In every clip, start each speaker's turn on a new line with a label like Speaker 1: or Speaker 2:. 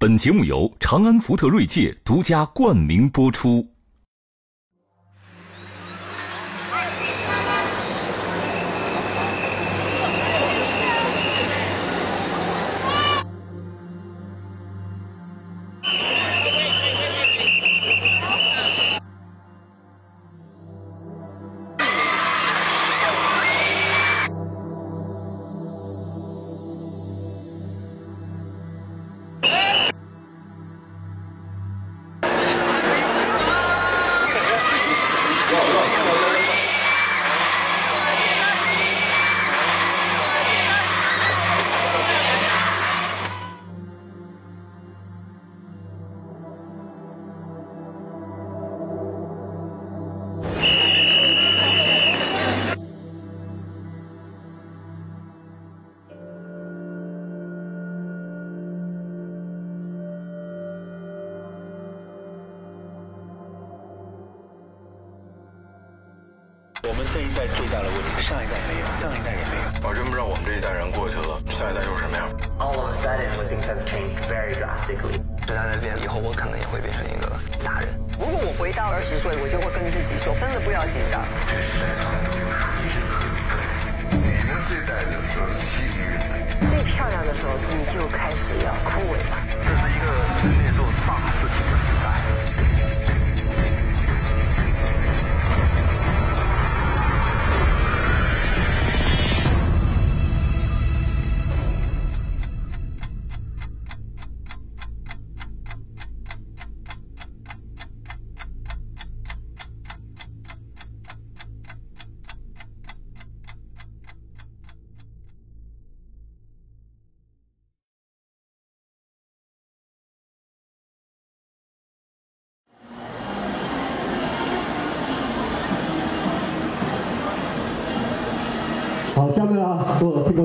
Speaker 1: 本节目由长安福特锐界独家冠名播出。
Speaker 2: 上一代也没有。
Speaker 3: 我真不知道我们这一代人过去了，下一代又是什么样。
Speaker 4: all of a sudden when things have changed very drastically.
Speaker 5: 时代在变，以后我可能也会变成一个大人。
Speaker 6: 如果我回到二十岁，我就会跟自己说，真的不要紧张。
Speaker 3: 你们这代人是幸运的。
Speaker 6: 最漂亮的时候，你就开始要枯萎了。
Speaker 2: 这是一个人类做大事情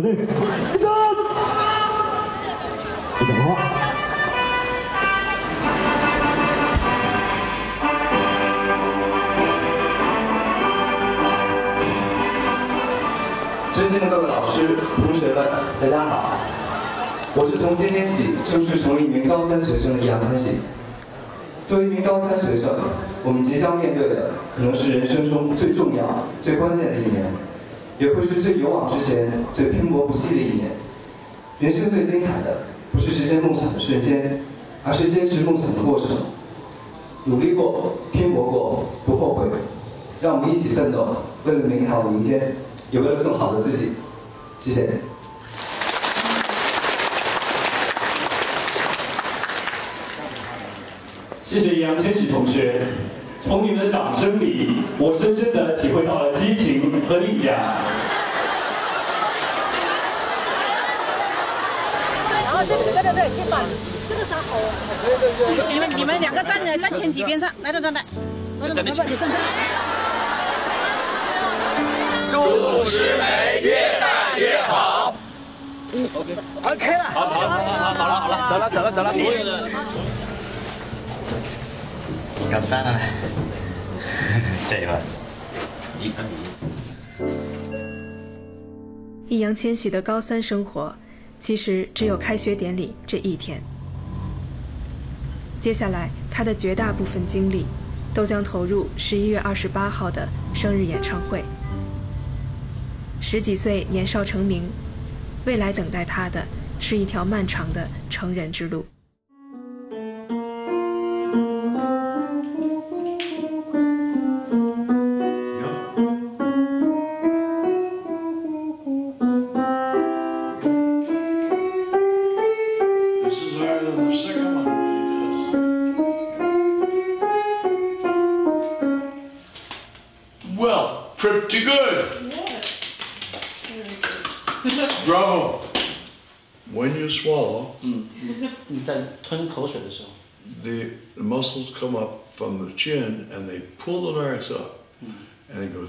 Speaker 7: 做听口令，立正，不讲话。
Speaker 8: 尊敬的各位老师、同学们，大家好！我是从今天起正式成为一名高三学生的易烊千玺。作为一名高三学生，我们即将面对的可能是人生中最重要、最关键的一年，也会是最勇往直前、最拼搏不息的一年。人生最精彩的不是实现梦想的瞬间，而是坚持梦想的过程。努力过，拼搏过，不后悔。让我们一起奋斗，为了美好的明天，也为了更好的自己。谢谢。
Speaker 9: 谢谢易烊千玺同学，从你们的掌声里，我深深的体会到了激情和力量。
Speaker 10: 然后这个对对对，先把这个啥好。对对对。你们你们两个站着站前几边上，来来来来，来来来，你站这。
Speaker 11: 祝师美越办越好。
Speaker 10: 嗯
Speaker 2: ，OK。
Speaker 10: OK 了。
Speaker 2: 好，好，好，好，好了，好了，走了，走了，走了，所有的。
Speaker 12: 高三了，这一会儿，
Speaker 2: 你看
Speaker 13: 你。易烊千玺的高三生活，其实只有开学典礼这一天。接下来，他的绝大部分精力，都将投入十一月二十八号的生日演唱会。十几岁年少成名，未来等待他的是一条漫长的成人之路。
Speaker 14: 吞口水的时候，
Speaker 15: the, the muscles come up from the chin and they pull the larynx up, and it goes.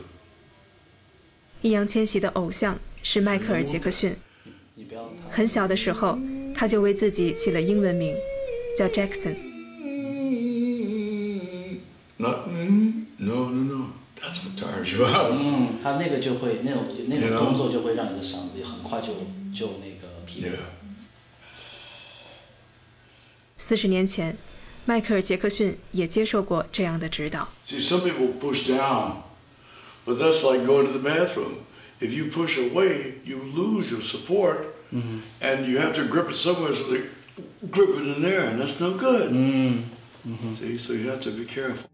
Speaker 13: 易烊千玺的偶像是迈克尔·杰克逊。
Speaker 14: 你不要。
Speaker 13: 很小的时候，他就为自己起了英文名，叫 Jackson。
Speaker 15: Not mm, no no no. That's what tires you out.
Speaker 14: 嗯，他那个就会那种那
Speaker 15: You
Speaker 14: 种
Speaker 15: know?
Speaker 14: 动作就会让你的嗓子很快就就那个疲惫。
Speaker 13: 四十年前，迈克尔·杰克逊也接受过这样的指导。
Speaker 15: See, some people push down, but that's like going to the bathroom. If you push away, you lose your support, and you have to grip it somewhere so they grip it in there, and that's no good. See, so you have to be careful.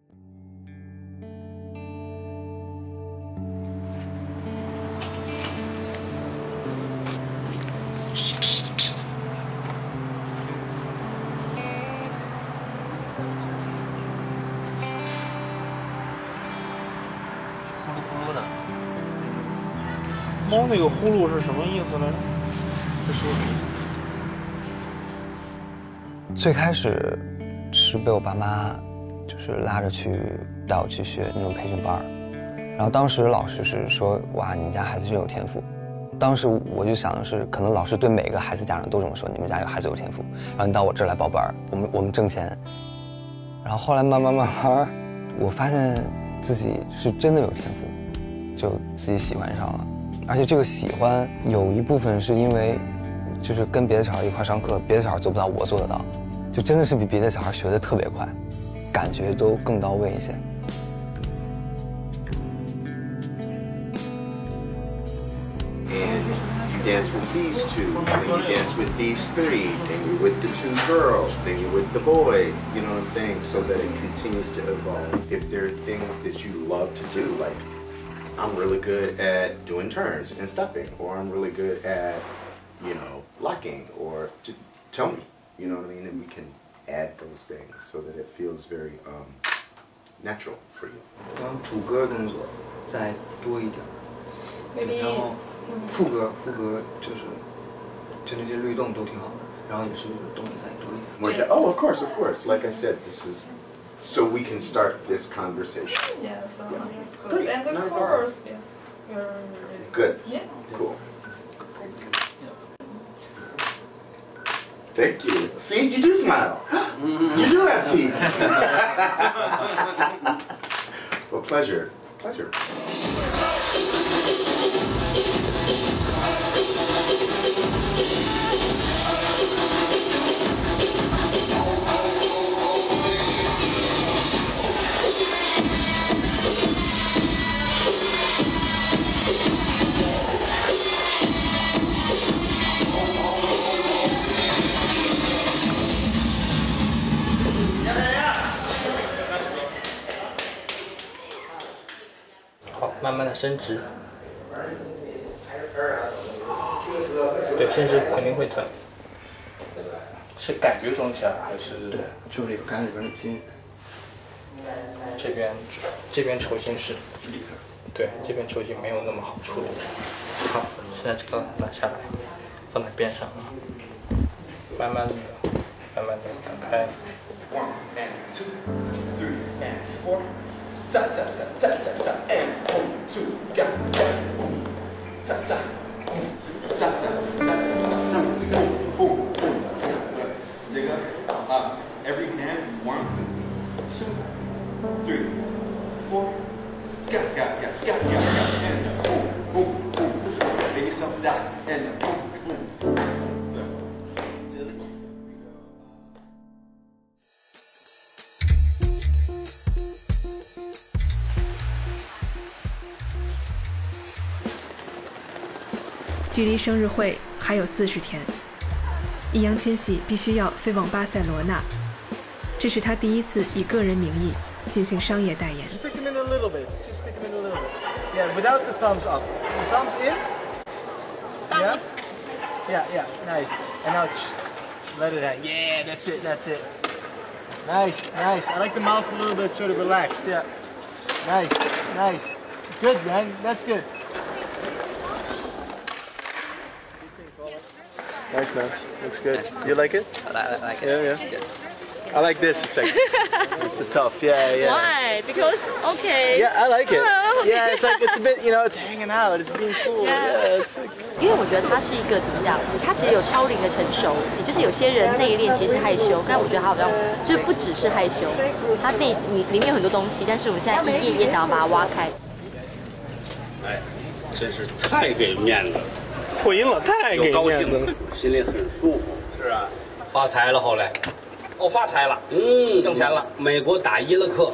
Speaker 16: 呼噜
Speaker 17: 是什么意思来着？再说。
Speaker 5: 最开始是被我爸妈就是拉着去带我去学那种培训班，然后当时老师是说哇你们家孩子真有天赋，当时我就想的是可能老师对每个孩子家长都这么说，你们家有孩子有天赋，然后你到我这儿来报班儿，我们我们挣钱，然后后来慢慢慢慢，我发现自己是真的有天赋，就自己喜欢上了，而且这个喜欢有一部分是因为。就是跟别的小孩一块上课，别的小孩做不到，我做得到，就真的是比别的小孩学的特别快，感觉都更到位一些。
Speaker 18: and you dance with these two, then you dance with these three, then you with the two girls, then you with the boys, you know what I'm saying? So that it continues to evolve. If there are things that you love to do, like I'm really good at doing turns and stepping, or I'm really good at, you know, locking, or to tell me, you know what I mean? And we can add those things so that it feels very um, natural for you.
Speaker 8: 当主歌动作再多一点，
Speaker 19: Maybe-
Speaker 8: 然后副歌副歌就是就那些律动都挺好的，然后也是动作再多一点。
Speaker 18: More ja- oh, of course, of course. Like I said, this is so we can start this conversation.
Speaker 19: Yes, uh,
Speaker 18: Yeah.
Speaker 19: yes, good.
Speaker 18: Great.
Speaker 19: And
Speaker 18: No
Speaker 19: of course, yes, you're really
Speaker 18: Good.
Speaker 19: Yeah.
Speaker 18: Cool. Thank you. See, you do smile. you do have teeth. well, pleasure. Pleasure.
Speaker 17: 慢慢的伸直。对，伸直肯定会疼。是感觉肿起来还是？对，
Speaker 8: 就里边肝里边的筋。
Speaker 17: 这边这边抽筋是里边，对，这边抽筋没有那么好处理。好，现在这个拿下来，放在边上啊，慢慢的，慢慢的打开。
Speaker 20: One and two, three and four. Za za za za za za and one 住家，站站，站站，站站，嗯，你看，不不，站对，这个啊，every hand one two three four，嘎嘎嘎嘎嘎嘎，and 不不不，make yourself die and 不。
Speaker 13: 距离生日会还有四十天，易烊千玺必须要飞往巴塞罗那，这是他第一次以个人名义进行商业代言。
Speaker 21: Stick them in a little bit. Just stick them in a little bit. Yeah, without the thumbs up. The thumbs in. Yeah. Yeah, yeah. Nice. And now ch- let it hang. Yeah, that's it. That's it. Nice, nice. I like the mouth a little bit sort of relaxed. Yeah. Nice, nice. Good, man. That's good. Nice, man. Looks good. You like it?
Speaker 16: I, I like it.
Speaker 21: Yeah, yeah. I like this. It's like it's a tough. Yeah, yeah.
Speaker 22: Why? Because okay.
Speaker 21: Yeah, I like it.
Speaker 22: Oh,
Speaker 21: Yeah, it's like it's a bit, you know, it's hanging out. It's being cool. Yeah, it's like
Speaker 22: 因为我觉得他是一个怎么讲，他其实有超龄的成熟，也就是有些人内敛其实害羞，但我觉得他好像就是不只是害羞，他内里里面有很多东西，但是我们现在一页一页想要把它挖开。
Speaker 4: 哎，真是太给面子了，
Speaker 17: 破音了，太给
Speaker 4: 高
Speaker 17: 面子了，
Speaker 4: 心里很舒服，是啊，发财了后来。
Speaker 17: 哦，发财了，
Speaker 4: 嗯，
Speaker 17: 挣钱了。
Speaker 4: 美国打伊拉克，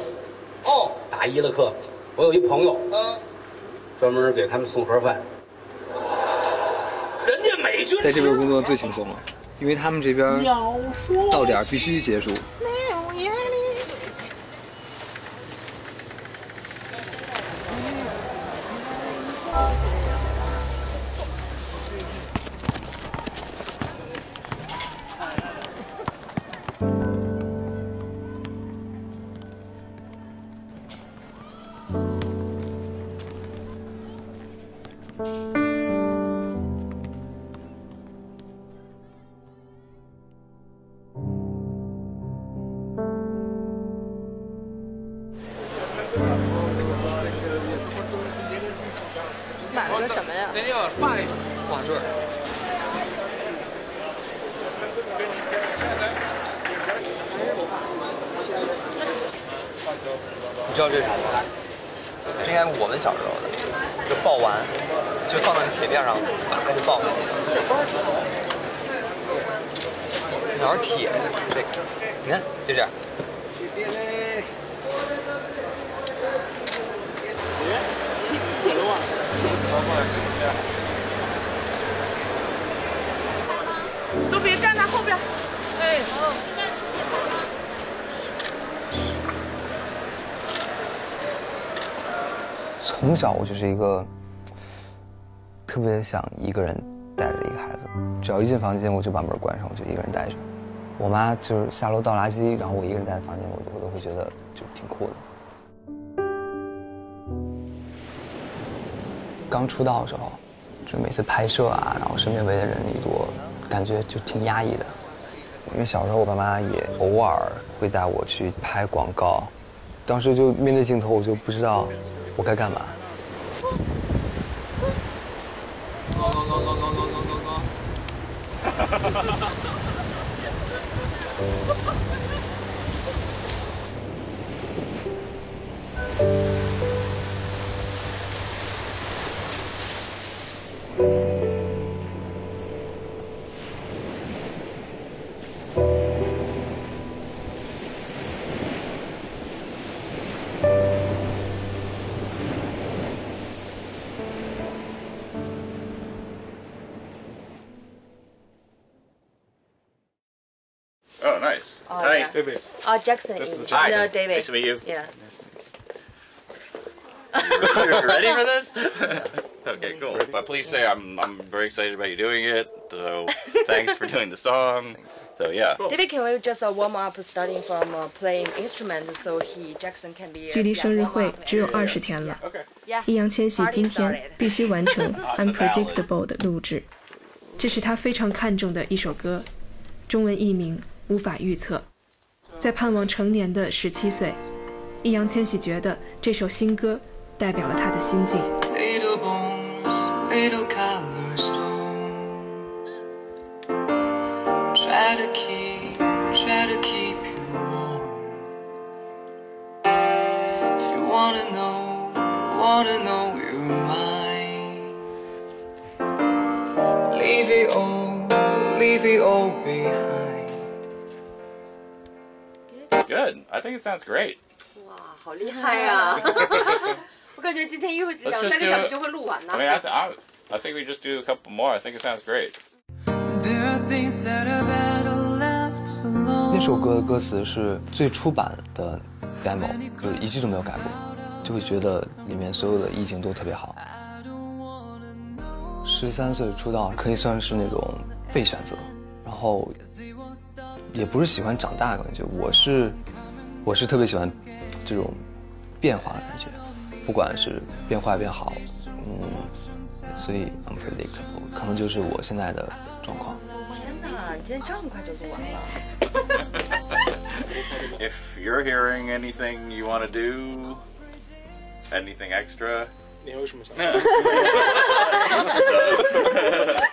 Speaker 17: 哦，
Speaker 4: 打伊拉克，我有一朋友，
Speaker 17: 嗯，
Speaker 4: 专门给他们送盒饭。
Speaker 17: 人家美军
Speaker 5: 在这边工作最轻松了，因为他们这边到点必须结束。从小我就是一个特别想一个人带着一个孩子，只要一进房间我就把门关上，我就一个人待着。我妈就是下楼倒垃圾，然后我一个人待在房间，我我都会觉得就挺酷的。刚出道的时候，就每次拍摄啊，然后身边围的人一多，感觉就挺压抑的。因为小时候我爸妈也偶尔会带我去拍广告，当时就面对镜头，我就不知道我该干嘛。
Speaker 17: 高高高高高高高高
Speaker 23: Oh, Hi.
Speaker 24: yeah. Uh, Jackson.
Speaker 23: This is
Speaker 24: in-
Speaker 23: Jackson.
Speaker 24: No, David.
Speaker 23: Nice to meet you.
Speaker 24: Yeah.
Speaker 23: You're ready for this? okay, cool. But please say I'm I'm very excited about you doing it. So thanks for doing the song. So yeah.
Speaker 24: David, can we just uh, warm up starting from uh, playing instrument so he Jackson can be.
Speaker 13: 距离生日会只有二十天了，易烊千玺今天必须完成《Unpredictable》的录制，这是他非常看重的一首歌，中文译名《无法预测》。 在盼望成年的十七岁，易烊千玺觉得这首新歌代表了他的心境。
Speaker 23: I think it sounds great.
Speaker 24: 哇，好厉害啊！我感觉今天一会两三个小时就会录完
Speaker 23: I mean, I, I, I think we just do a couple more. I think it sounds great.
Speaker 25: There are things that are better left
Speaker 5: 那首歌的歌词是最初版的 demo，就是一句都没有改过，就会觉得里面所有的意境都特别好。十三岁出道可以算是那种被选择，然后也不是喜欢长大的感觉，我是我是特别喜欢这种变化的感觉，不管是变坏变好，嗯，所以 unpredictable 可能就是我现在的状况。
Speaker 24: 天哪，你今天这么快就录完了
Speaker 23: ？If you're hearing anything you want to do, anything extra.
Speaker 17: 你有什么想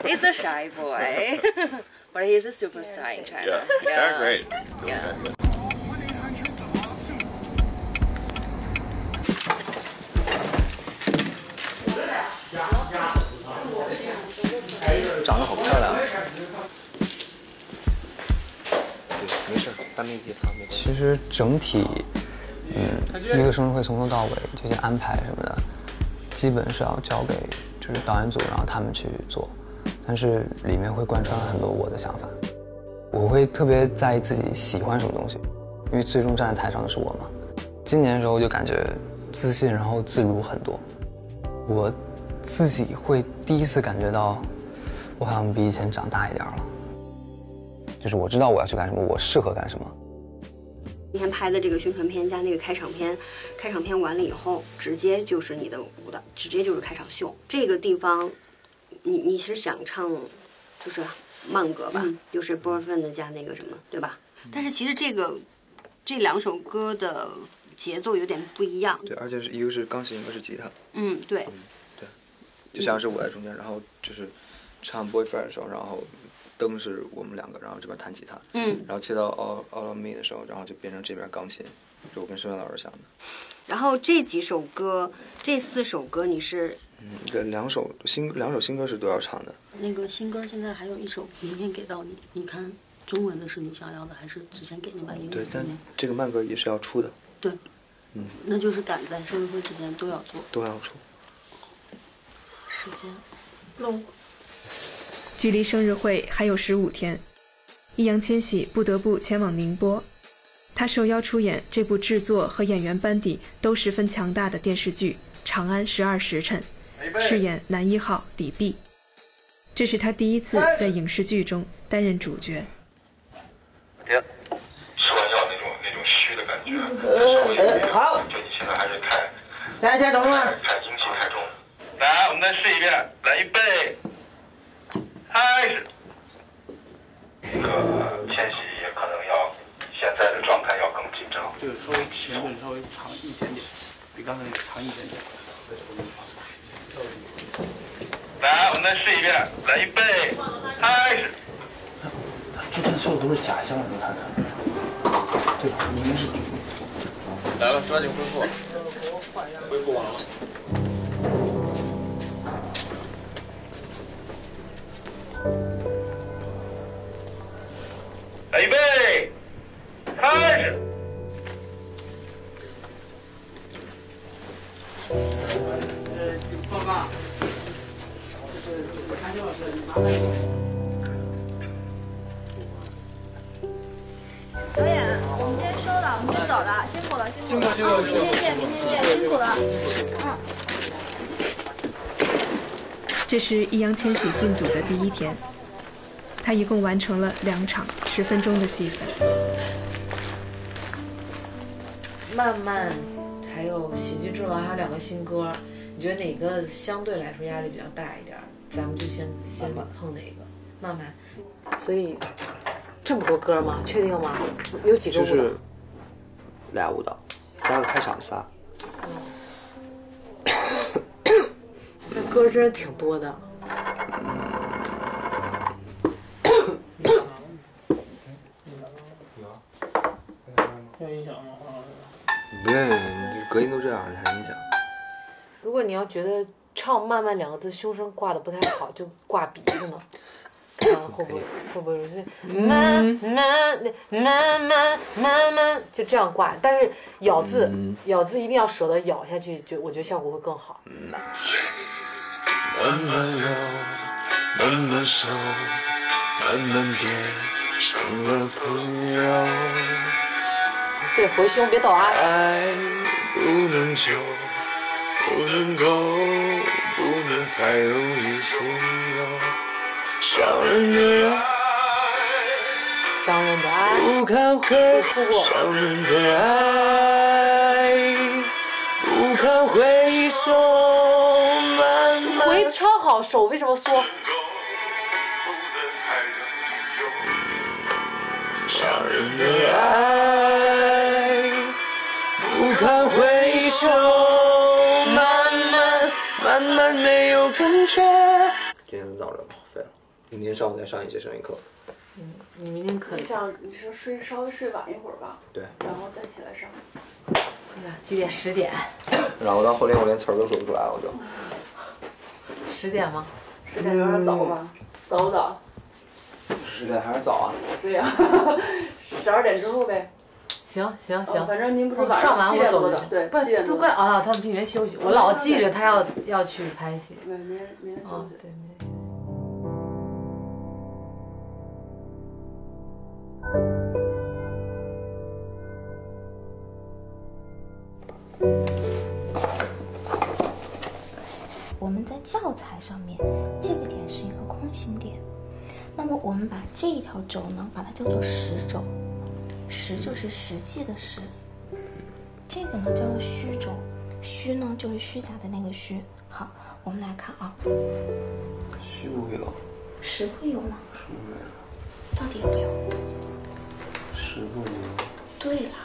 Speaker 24: He's a shy boy, but he's a superstar in China.
Speaker 23: Yeah, sound great.
Speaker 24: Yeah.
Speaker 5: 长得好漂亮。对，没事。
Speaker 8: 单面吉他没关系。
Speaker 5: 其实整体，嗯，一个生日会从头到尾这些安排什么的，基本是要交给就是导演组，然后他们去做，但是里面会贯穿很多我的想法。我会特别在意自己喜欢什么东西，因为最终站在台上的是我嘛。今年的时候就感觉自信，然后自如很多。我自己会第一次感觉到，我好像比以前长大一点了。就是我知道我要去干什么，我适合干什么。
Speaker 26: 今天拍的这个宣传片加那个开场片，开场片完了以后，直接就是你的舞蹈，直接就是开场秀。这个地方，你你是想唱，就是慢歌吧，又是 boyfriend 加那个什么，对吧？但是其实这个这两首歌的节奏有点不一样。
Speaker 8: 对，而且是一个是钢琴，一个是吉他。
Speaker 26: 嗯，对。
Speaker 8: 对，就像是我在中间，然后就是唱 Boyfriend 的时候，然后灯是我们两个，然后这边弹吉他。
Speaker 26: 嗯。
Speaker 8: 然后切到 All All of Me 的时候，然后就变成这边钢琴，就我跟声乐老师想的。
Speaker 26: 然后这几首歌，这四首歌你是
Speaker 8: 嗯，这两首新两首新歌是都要唱的。
Speaker 27: 那个新歌现在还有一首，明天给到你，你看中文的是你想要的，还是之前给你把英文
Speaker 8: 对，但？这个慢歌也是要出的，
Speaker 27: 对，
Speaker 8: 嗯，
Speaker 27: 那就是赶在生日会之前都要做。
Speaker 8: 都要出。
Speaker 27: 时间，弄
Speaker 13: 距离生日会还有十五天，易烊千玺不得不前往宁波。他受邀出演这部制作和演员班底都十分强大的电视剧《长安十二时辰》，饰演男一号李泌。这是他第一次在影视剧中担任主角。
Speaker 28: 吃完药那种那种虚的感觉。
Speaker 29: 呃，好。
Speaker 28: 就你现在还是太
Speaker 29: 大家懂了。
Speaker 28: 太阴气太重。来，我们再试一遍，来预备，开始。那个千玺也可能要现在的状态要更紧张。
Speaker 30: 这个稍微前面稍微长一点点，比刚才那个长一点点。
Speaker 28: 来，我们再试一遍，来预备，开始。
Speaker 30: 之前说的都是假象，你看看，对吧？明明是
Speaker 23: 来了，抓紧恢复。恢复完了。
Speaker 13: 这是易烊千玺进组的第一天，他一共完成了两场十分钟的戏份。
Speaker 31: 慢慢，还有喜剧之王，还有两个新歌，你觉得哪个相对来说压力比较大一点？咱们就先先碰哪个？慢慢。所以这么多歌吗？确定吗？有几个舞蹈？
Speaker 8: 就是俩舞蹈，加个开场仨。
Speaker 31: 这歌真是挺多的。
Speaker 30: 要音响吗？
Speaker 8: 不用，你隔音都这样，你还音响？
Speaker 31: 如果你要觉得唱“慢慢”两个字胸声挂的不太好，就挂鼻子呢。看会不会会不会有些慢慢慢慢慢慢就这样挂？但是咬字、咬字一定要舍得咬下去，就我觉得效果会更好。
Speaker 25: 慢慢绕，慢慢收，慢慢变成了朋友。
Speaker 31: 对，回胸别抖啊！
Speaker 25: 爱不能久，不能够，不能太容易拥有。伤人的爱，
Speaker 31: 伤人的爱，
Speaker 25: 不堪回伤人的爱，不堪回首，慢慢
Speaker 31: 回超好，手为什么缩？
Speaker 25: 伤人的爱，不堪回首，慢慢慢慢没有感觉。
Speaker 8: 今天到这吧，废了。明天上午再上一节声乐课。
Speaker 31: 嗯你明天可以
Speaker 32: 你想你是睡稍微睡晚一会儿吧，
Speaker 8: 对。
Speaker 32: 然后再起来上。
Speaker 31: 几点？十点。
Speaker 8: 然后到后天我连词儿都说不出来了，我就。
Speaker 31: 十点吗？
Speaker 32: 十点有点早吧？早不早？
Speaker 8: 十点还是早啊？
Speaker 32: 对呀、十二点之后呗。
Speaker 31: 行行行，
Speaker 32: 哦反正您不是
Speaker 31: 哦
Speaker 32: 晚上
Speaker 31: 上完
Speaker 32: 七点多
Speaker 31: 我走就去，
Speaker 32: 的对
Speaker 31: 不
Speaker 32: 七点多
Speaker 31: 就怪啊，他们平原休息，我老记着他要要去拍戏。
Speaker 32: 对，明天明天休
Speaker 31: 哦
Speaker 32: 息。
Speaker 31: 对。
Speaker 33: 我们在教材上面，这个点是一个空心点。那么我们把这一条轴呢，把它叫做实轴，实就是实际的实。这个呢叫做虚轴，虚呢就是虚假的那个虚。好，我们来看啊，
Speaker 8: 虚无有，
Speaker 33: 实会有吗？
Speaker 8: 实没有，
Speaker 33: 到底有没有？
Speaker 8: 实不有。
Speaker 33: 对了，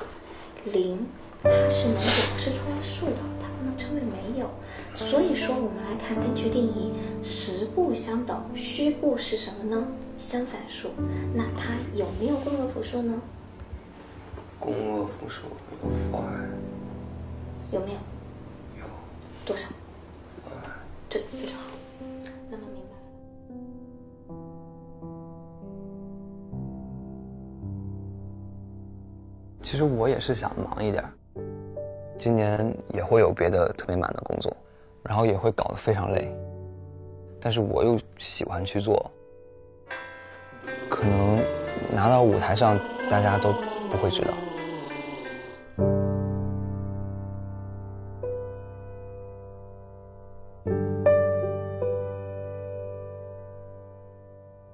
Speaker 33: 零它是能表示出所以说，我们来看，根据定义，实不相等，虚不是什么呢？相反数。那它有没有共轭复数呢？
Speaker 8: 共轭复数有 five，
Speaker 33: 有没有？
Speaker 8: 有。
Speaker 33: 多少？对，非常好。那么明白了。
Speaker 5: 其实我也是想忙一点儿，今年也会有别的特别满的工作，然后也会搞得非常累，但是我又喜欢去做，可能拿到舞台上大家都不会知道。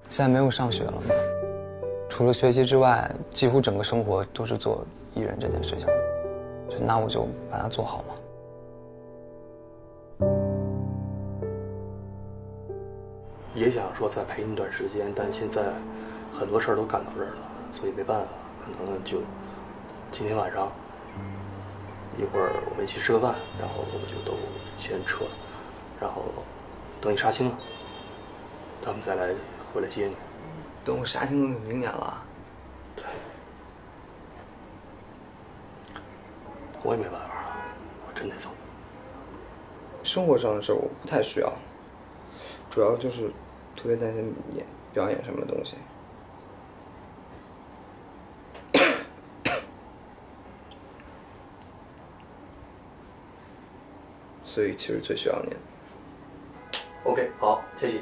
Speaker 5: 现在没有上学了嘛，除了学习之外，几乎整个生活都是做艺人这件事情。就那我就把它做好嘛。
Speaker 30: 也想说再陪你一段时间，但现在很多事儿都赶到这儿了，所以没办法，可能就今天晚上一会儿我们一起吃个饭，然后我们就都先撤了，然后等你杀青了，他们再来回来接你。
Speaker 8: 等我杀青都明年了。
Speaker 30: 对我也没办法了，我真得走。
Speaker 8: 生活上的事儿我不太需要，主要就是特别担心演表演什么东西。所以其实最需要您。
Speaker 30: OK，好，谢谢。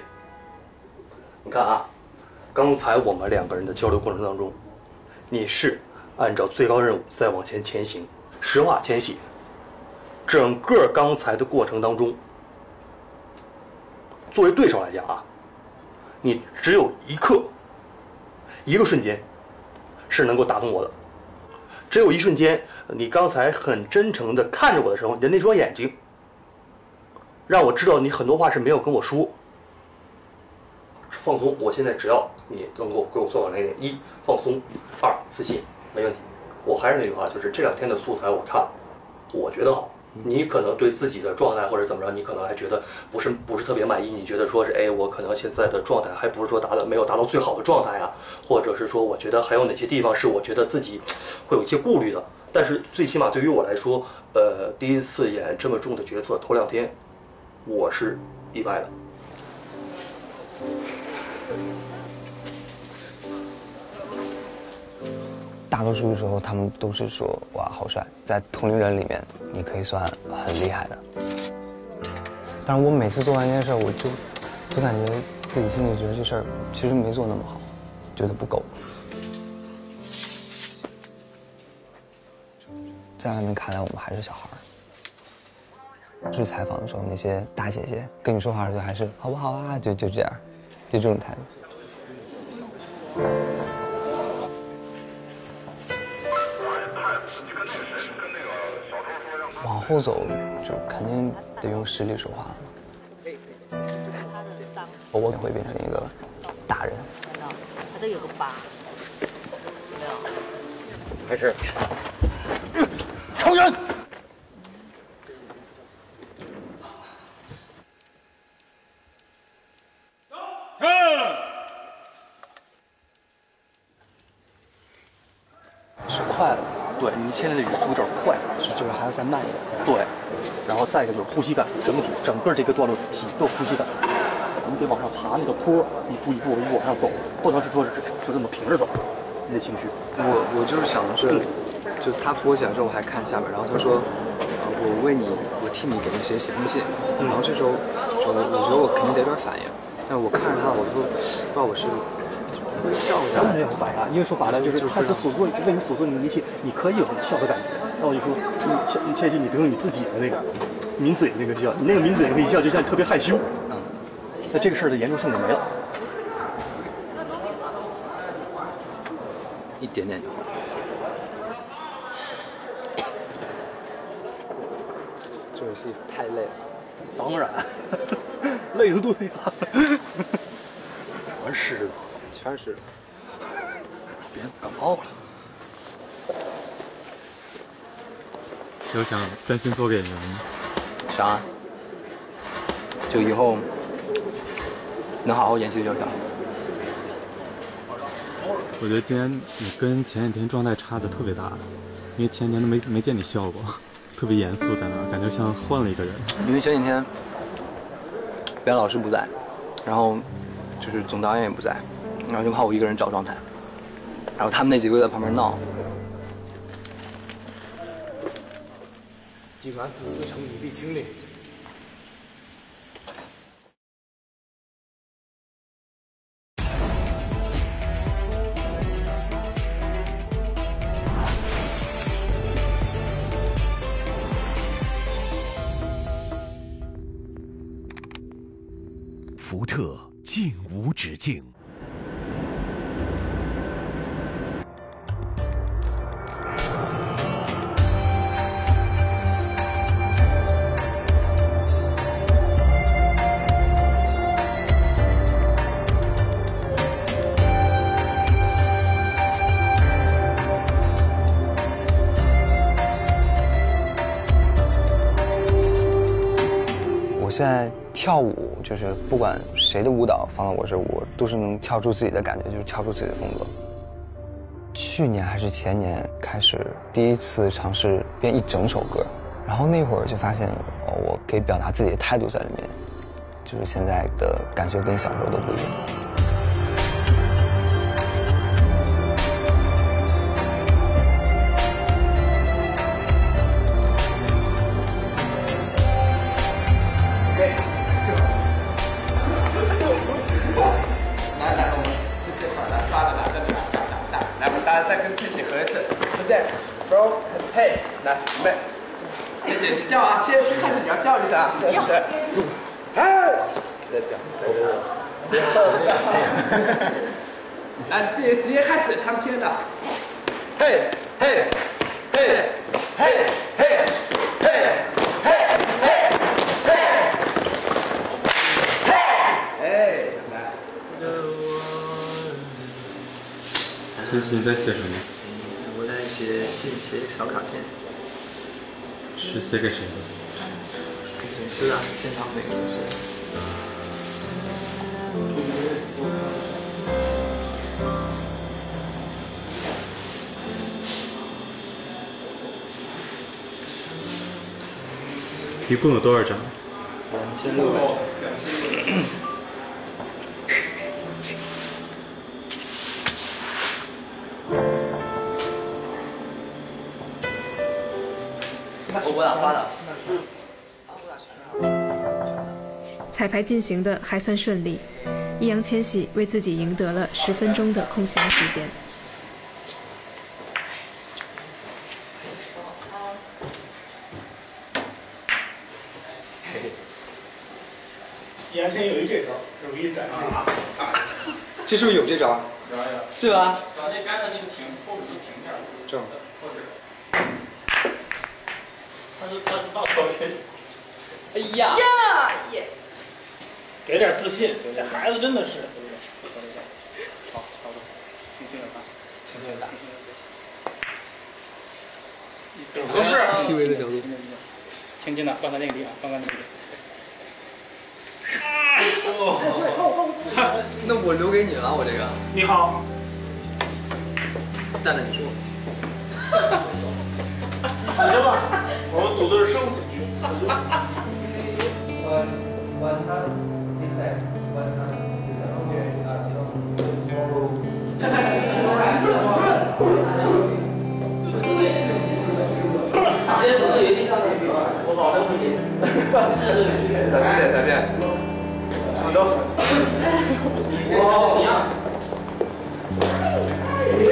Speaker 30: 你看啊，刚才我们两个人的交流过程当中，你是按照最高任务在往前前行。实话，千玺，整个刚才的过程当中，作为对手来讲啊，你只有一刻，一个瞬间，是能够打动我的。只有一瞬间，你刚才很真诚的看着我的时候，你的那双眼睛，让我知道你很多话是没有跟我说。放松，我现在只要你能够给我做到两点：一放松，二自信，没问题。我还是那句话，就是这两天的素材我看了，我觉得好。你可能对自己的状态或者怎么着，你可能还觉得不是不是特别满意。你觉得说是哎，我可能现在的状态还不是说达到没有达到最好的状态啊，或者是说我觉得还有哪些地方是我觉得自己会有一些顾虑的。但是最起码对于我来说，呃，第一次演这么重的角色，头两天我是意外的。
Speaker 5: 大多数时候他们都是说哇好帅，在同龄人里面你可以算很厉害的。但是我每次做完这件事，我就就感觉自己心里觉得这事儿其实没做那么好，觉得不够。在外面看来，我们还是小孩儿。去采访的时候，那些大姐姐跟你说话的时候，还是好不好啊？就就这样，就这种态度。往后走，就肯定得用实力说话了。我也会变成一个大人。
Speaker 24: 看到，他这有个疤，有没有？
Speaker 5: 没事。
Speaker 20: 抽人！
Speaker 30: 是快了，对你现在的语速有点快，
Speaker 5: 是就是还要再慢一点。
Speaker 30: 对，然后再一个就是呼吸感，整体整个这个段落起都有呼吸感。我们得往上爬那个坡，一步一步一步往上走，不能是说是就这么平着走。你的情绪？
Speaker 8: 我我就是想的是，就他扶我起来之后，我还看下面，然后他说，呃，我为你，我替你给那谁写封信，然后这时候，我我觉得我肯定得有点反应，但我看着他，我就不知道我是微笑一下，
Speaker 30: 当然要反应，因为说白了就是他的所做为你所做的一切，你可以有笑的感觉，但我就说，你切切记你不用你自己的那个抿嘴那个笑，你那个抿嘴那个一笑，就像你特别害羞，
Speaker 8: 嗯，
Speaker 30: 那这个事儿的严重性就没了。
Speaker 8: 一点点就好。这游戏太累了。
Speaker 30: 当然，累的对了，全湿了，
Speaker 8: 全湿了。
Speaker 30: 别感冒了。
Speaker 34: 有想专心做个演员吗？
Speaker 8: 想啊，就以后能好好演戏就行。
Speaker 34: 我觉得今天你跟前几天状态差的特别大，因为前几天都没没见你笑过，特别严肃在那儿，感觉像换了一个人。
Speaker 8: 因为前几天表演老师不在，然后就是总导演也不在，然后就怕我一个人找状态，然后他们那几个在旁边闹。
Speaker 30: 既然此司成，你必听令。
Speaker 35: 福特竟无止境。
Speaker 5: 跳舞，就是不管谁的舞蹈放到我这，我都是能跳出自己的感觉，就是跳出自己的风格。去年还是前年开始第一次尝试编一整首歌，然后那会儿就发现，我可以表达自己的态度在里面，就是现在的感觉跟小时候都不一样。
Speaker 36: 一次，是这样，bro，嘿，来，准备，倩倩你叫啊，先开始你要叫一声啊，
Speaker 37: 叫。
Speaker 36: 对，嗨，再叫，来，直接直接开始，他们听的，嘿，嘿，嘿，嘿，嘿，嘿，嘿，嘿，嘿，嘿，哎，来。
Speaker 34: 千玺你在写什么？
Speaker 8: 写信，写小卡片，
Speaker 34: 是写给谁的？
Speaker 8: 给粉丝啊，现场每个粉丝。
Speaker 34: 一共有多少张？
Speaker 8: 两千六百。
Speaker 5: 我我俩发的。
Speaker 13: 彩排进行的还算顺利，易烊千玺为自己赢得了十分钟的空闲时间。
Speaker 30: 易烊千玺有一这招，我给你展示一下。
Speaker 8: 这是不是有这招？是吧？
Speaker 17: 找这杆子就停，后面就停这儿。
Speaker 8: 正。
Speaker 17: 后边。他是他。
Speaker 8: 哎呀！
Speaker 38: 呀耶！给点自信，这孩子真的是。
Speaker 17: 好，好的，轻轻的打，
Speaker 8: 轻轻的打。
Speaker 17: 合适。
Speaker 8: 细微的角度。
Speaker 17: 轻轻的放在那个地方，放在那个地方。
Speaker 8: 那我留给你了，我这个。
Speaker 30: 你好。
Speaker 8: 蛋蛋，你说。
Speaker 30: 死去吧，我们走的是生死局
Speaker 39: 小心点小心点小心小周你
Speaker 40: 不要你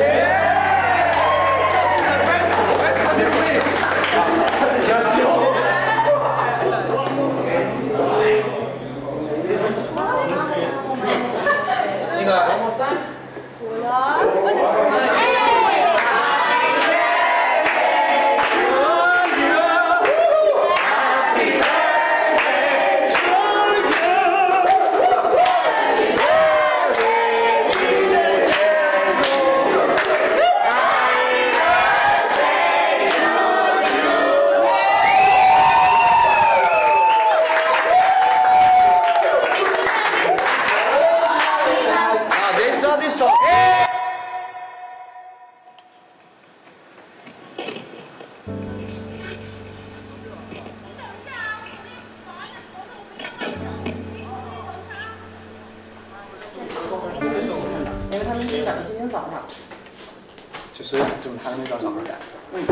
Speaker 8: 就是就是他那找小孩改，
Speaker 40: 嗯。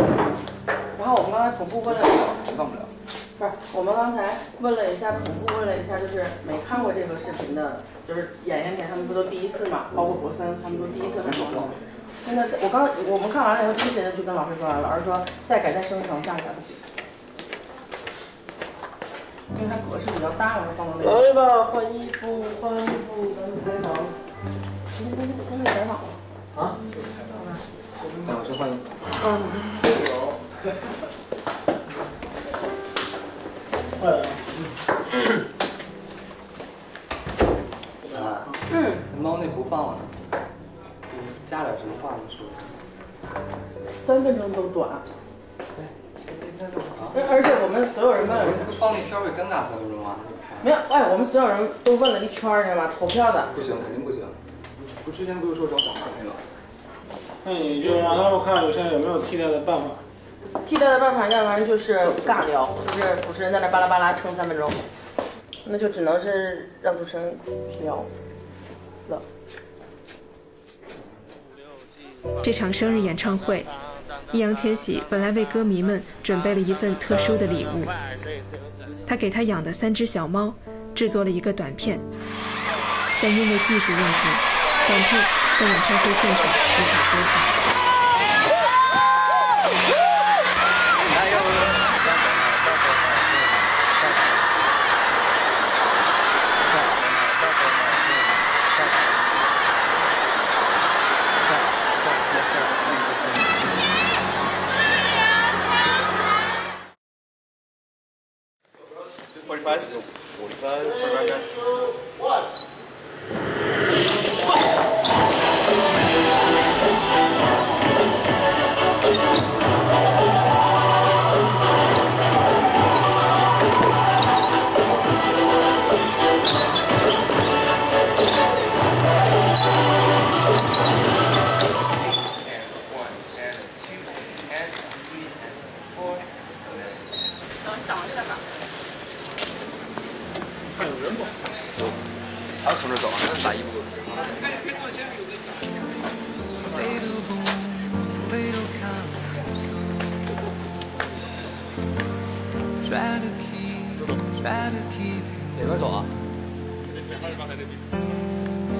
Speaker 40: 然后我们刚才同步问了，
Speaker 8: 放不了。
Speaker 40: 不是，我们刚才问了一下，同步问了一下，就是没看过这个视频的，就是演员给他们不都第一次嘛，包括博森他们都第一次看到。现在我刚我们看完了以后，第一时间就跟老师说完了，老师说再改再生成，下改不行，因为它格式比较大嘛，放到那个。
Speaker 17: 来吧，换衣服，换衣服，咱们采访。
Speaker 40: 今天先先去采访了。
Speaker 17: 啊？
Speaker 8: 等我去换衣服。
Speaker 40: 嗯。
Speaker 17: 换了。
Speaker 8: 啊。
Speaker 40: 嗯。
Speaker 8: 猫那不放了呢。加点什么话吗？说。
Speaker 40: 三分钟都短。而且我们所有人问了，
Speaker 8: 不放那片会尴尬三分钟吗？
Speaker 40: 没有，哎，我们所有人都问了一圈你，知道吗？投票的。
Speaker 8: 不行，肯定不行。不，之前不是说找小孩那个？
Speaker 17: 那你就让他们看有现在有没有替代的办法。
Speaker 40: 替代的办法，要不然就是尬聊，就是主持人在那巴拉巴拉撑三分钟，那就只能是让主持人聊了。
Speaker 13: 这场生日演唱会，易烊千玺本来为歌迷们准备了一份特殊的礼物，他给他养的三只小猫制作了一个短片，但因为技术问题，短片在演唱会现场无法播放。
Speaker 8: Little bones, little
Speaker 41: Try to keep, try to keep
Speaker 8: 哪边走啊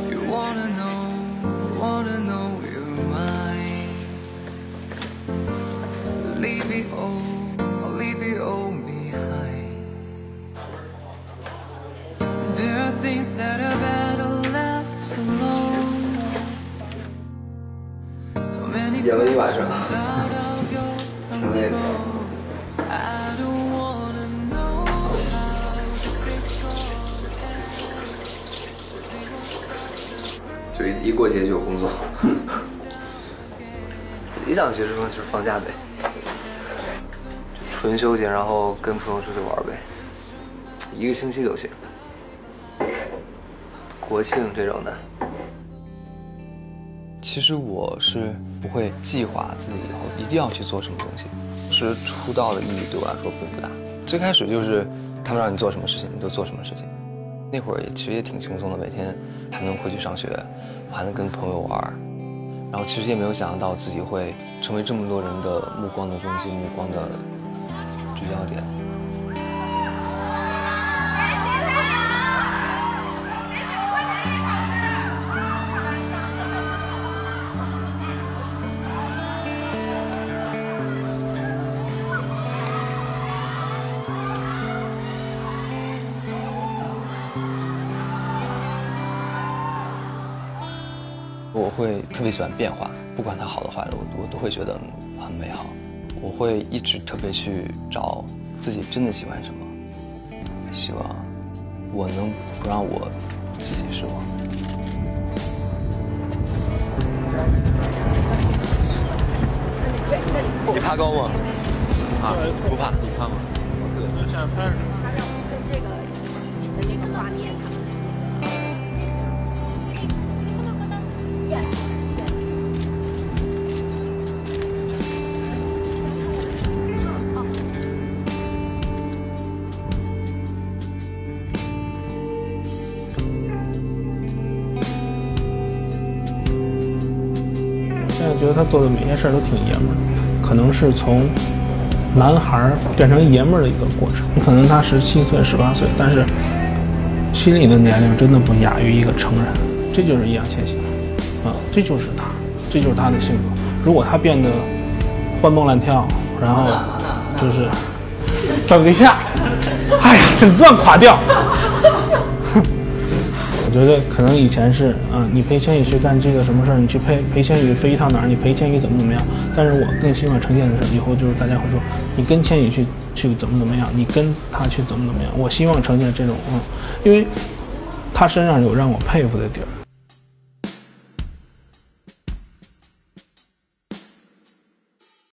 Speaker 41: ？If you wanna know, wanna know
Speaker 8: 演了一晚上挺累的。就一一过节就有工作。理想其实说就是放假呗，纯休息，然后跟朋友出去玩呗，一个星期都行。国庆这种的，其实我是不会计划自己以后一定要去做什么东西，是出道的意义对我来说并不大。最开始就是他们让你做什么事情你就做什么事情，那会儿也其实也挺轻松的，每天还能回去上学，还能跟朋友玩，然后其实也没有想象到自己会成为这么多人的目光的中心，目光的
Speaker 5: 聚焦点。特别喜欢变化，不管它好的坏的，我我都会觉得很美好。我会一直特别去找自己真的喜欢什么，希望我能不让我自己失望。你怕高吗？啊，不怕，你怕吗？
Speaker 29: 现在拍着呢。得他做的每件事都挺爷们儿，可能是从男孩变成爷们儿的一个过程。可能他十七岁、十八岁，但是心里的年龄真的不亚于一个成人。这就是易烊千玺，啊，这就是他，这就是他的性格。如果他变得欢蹦乱跳，然后就是等一下，哎呀，整段垮掉。我觉得可能以前是，嗯、你陪千羽去干这个什么事儿，你去陪陪千羽飞一趟哪儿，你陪千羽怎么怎么样。但是我更希望呈现的是，以后就是大家会说，你跟千羽去去怎么怎么样，你跟他去怎么怎么样。我希望呈现这种，嗯，因为他身上有让我佩服的地儿。